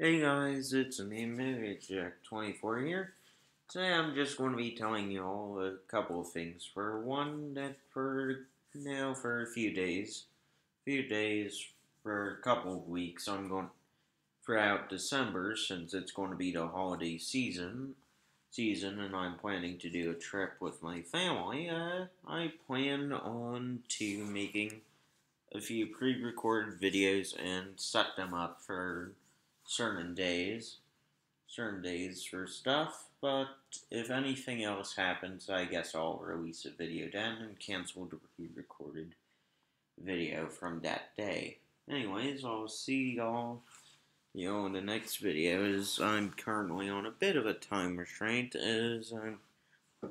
Hey guys, it's me, Jack24 here. Today I'm just going to be telling you all a couple of things. For one, that for now, for a few days, few days, for a couple of weeks, I'm going throughout December, since it's going to be the holiday season, season, and I'm planning to do a trip with my family. Uh, I plan on to making a few pre-recorded videos and set them up for certain days, certain days for stuff, but if anything else happens, I guess I'll release a video then and cancel the pre-recorded video from that day. Anyways, I'll see y'all you know, in the next video I'm currently on a bit of a time restraint as I'm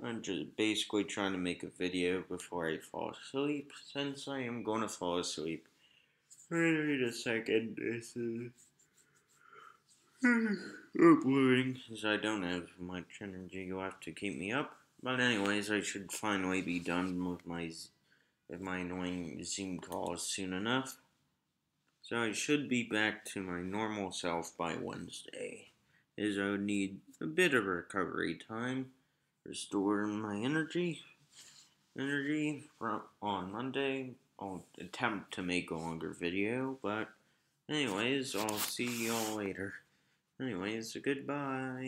I'm just basically trying to make a video before I fall asleep since I am going to fall asleep. Wait a second, this is Mm-hmm. uploading because I don't have much energy left to keep me up. But anyways, I should finally be done with my with my annoying Zoom calls soon enough. So I should be back to my normal self by Wednesday. As I would need a bit of recovery time, restore my energy. Energy from on Monday. I'll attempt to make a longer video, but anyways, I'll see y'all later. Anyways, goodbye.